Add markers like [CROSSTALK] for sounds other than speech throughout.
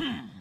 Hmm.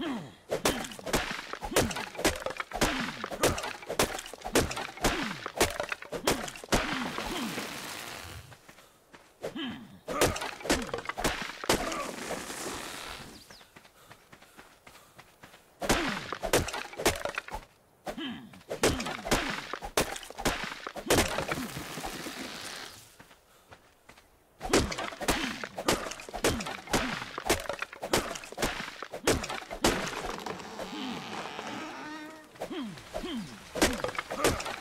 Hmm. [LAUGHS] Hmm.